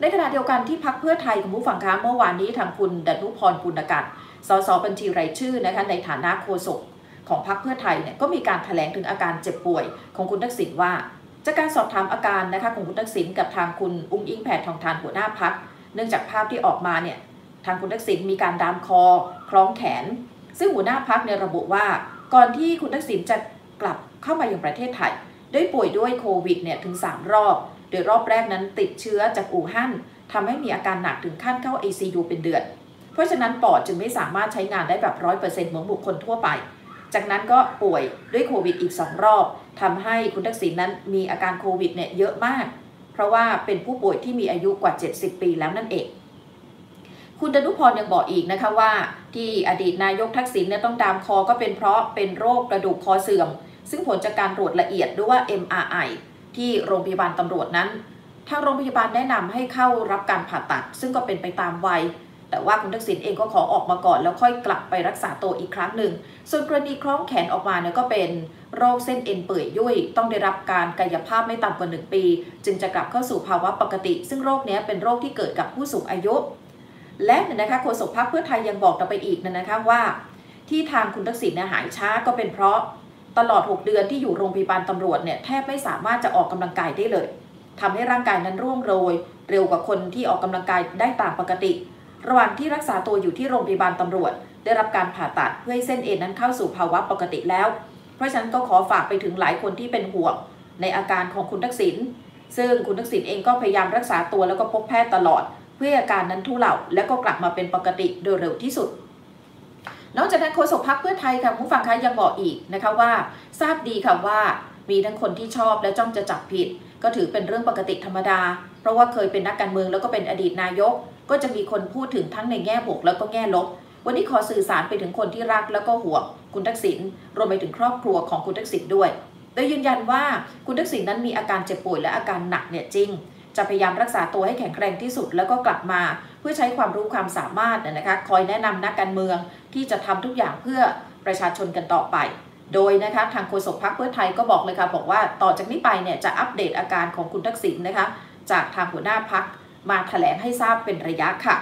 ในขณะเดียวกันที่พักเพื่อไทยของผู้ฟังค้าเมื่อวานนี้ทางคุณดนุพรปุณกัตสสบัญชีรายชื่อนะคะในฐานะโฆษกของพักเพื่อไทยเนี่ยก็มีการถแถลงถึงอาการเจ็บป่วยของคุณทักษิณว่า จากการสอบถามอาการนะคะของคุณทักษิณกับทางคุณอุ้งอิงแผดทองทานหัวหน้าพักเนื่องจากภาพที่ออกมาเนี่ยทางคุณทักษิณมีการดามคอ คล้องแขน ซึ่งหัวหน้าพักเนี่ยระบุว่า ก่อนที่คุณทักษิณจะกลับเข้ามายังประเทศไทยได้ป่วยด้วยโควิดเนี่ยถึง 3 รอบ โดยรอบแรกนั้นติดเชื้อจากอู่ฮั่นทำให้มีอาการหนักถึงขั้นเข้า ICU เป็นเดือน เพราะฉะนั้นปอดจึงไม่สามารถใช้งานได้แบบร้อยเปอร์เซ็นต์เหมือนบุคคลทั่วไป จากนั้นก็ป่วยด้วยโควิดอีก 2 รอบทำให้คุณทักษิณนั้นมีอาการโควิดเนี่ยเยอะมาก เพราะว่าเป็นผู้ป่วยที่มีอายุกว่า 70 ปีแล้วนั่นเอง คุณดนุพรยังบอกอีกนะคะว่า ที่อดีตนายกทักษิณเนี่ยต้องดามคอก็เป็นเพราะเป็นโรคกระดูกคอเสื่อม ซึ่งผลจากการตรวจละเอียดด้วยว่า MRI ที่โรงพยาบาลตำรวจนั้น ทางโรงพยาบาลแนะนำให้เข้ารับการผ่าตัด ซึ่งก็เป็นไปตามวัย แต่ว่าคุณทักษิณเองก็ขอออกมาก่อน แล้วค่อยกลับไปรักษาตัวอีกครั้งหนึ่ง ส่วนกรณีคล้องแขนออกมาเนี่ยก็เป็นโรคเส้นเอ็นเปื่อยยุ่ย ต้องได้รับการกายภาพไม่ต่ำกว่า 1 ปี จึงจะกลับเข้าสู่ภาวะปกติ ซึ่งโรคนี้เป็นโรคที่เกิดกับผู้สูงอายุ และนะคะโฆษกพรรคเพื่อไทยยังบอกต่อไปอีกนะคะว่า ที่ทางคุณทักษิณเนี่ยหายช้าก็เป็นเพราะ ตลอด 6 เดือนที่อยู่โรงพยาบาลตำรวจเนี่ยแทบไม่สามารถจะออกกำลังกายได้เลยทำให้ร่างกายนั้นร่วงโรย เร็วกว่าคนที่ออกกำลังกายได้ตามปกติ ระหว่างที่รักษาตัวอยู่ที่โรงพยาบาลตำรวจ ได้รับการผ่าตัดเพื่อให้เส้นเอ็นนั้นเข้าสู่ภาวะปกติแล้ว เพราะฉะนั้นก็ขอฝากไปถึงหลายคนที่เป็นห่วงในอาการของคุณทักษิณซึ่งคุณทักษิณเองก็พยายามรักษาตัวแล้วก็พบแพทย์ตลอด เพื่ออาการนั้นทุเลาและก็กลับมาเป็นปกติโดยเร็วที่สุด นอกจากนั้นโฆษกพักเพื่อไทยค่ะผู้ฟังคะยังบอกอีกนะคะว่า ทราบดีค่ะว่ามีทั้งคนที่ชอบและจ้องจะจับผิด ก็ถือเป็นเรื่องปกติธรรมดา เพราะว่าเคยเป็นนักการเมืองแล้วก็เป็นอดีตนายก ก็จะมีคนพูดถึงทั้งในแง่บวกแล้วก็แง่ลบ วันนี้ขอสื่อสารไปถึงคนที่รักแล้วก็ห่วงคุณทักษิณรวมไปถึงครอบครัวของคุณทักษิณด้วย โดยยืนยันว่าคุณทักษิณนั้นมีอาการเจ็บป่วยและอาการหนักเนี่ยจริง จะพยายามรักษาตัวให้แข็งแรงที่สุดแล้วก็กลับมา เพื่อใช้ความรู้ความสามารถนะคะคอยแนะนำนักการเมืองที่จะทำทุกอย่างเพื่อประชาชนกันต่อไป โดยนะคะทางโฆษกพรรคเพื่อไทยก็บอกเลยค่ะบอกว่าต่อจากนี้ไปเนี่ยจะอัปเดตอาการของคุณทักษิณนะคะจากทางหัวหน้าพักมาแถลงให้ทราบเป็นระยะค่ะ